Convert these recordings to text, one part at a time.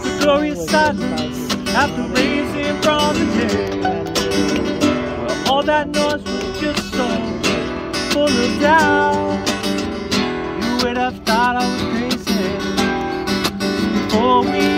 this glorious silence after raising from the dead. Well, all that noise was just so full of doubt. You would have thought I was crazy before we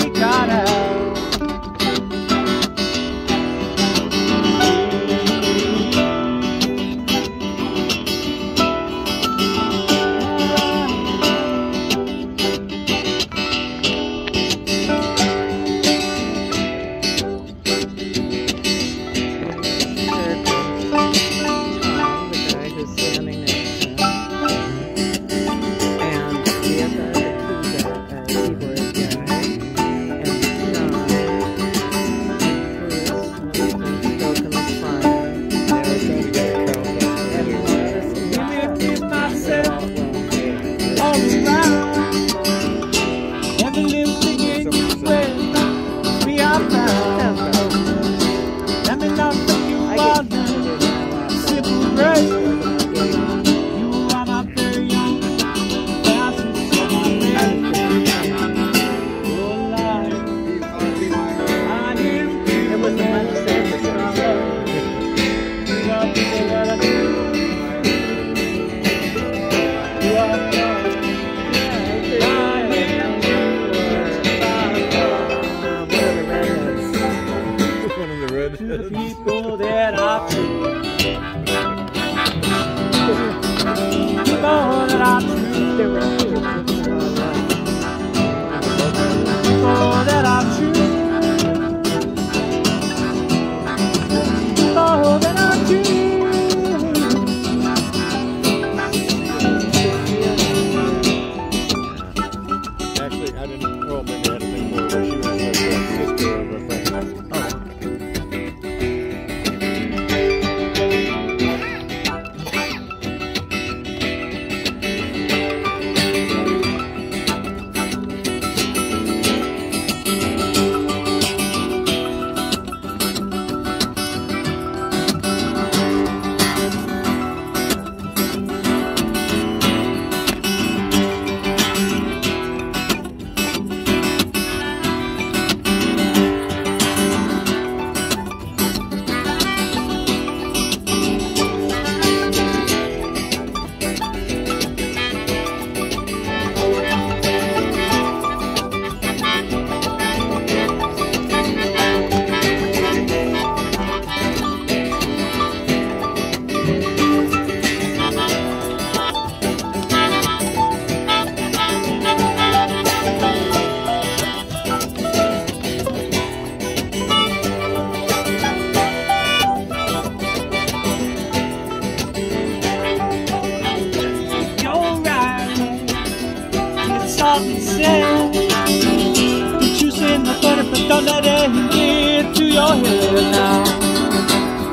Don't let it get to your head now.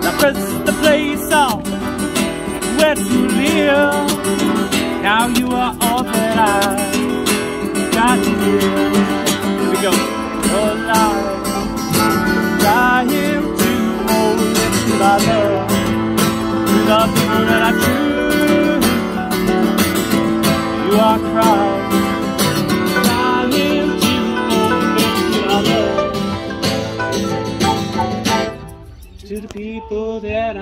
Now press the place off where to live. Now you are all that I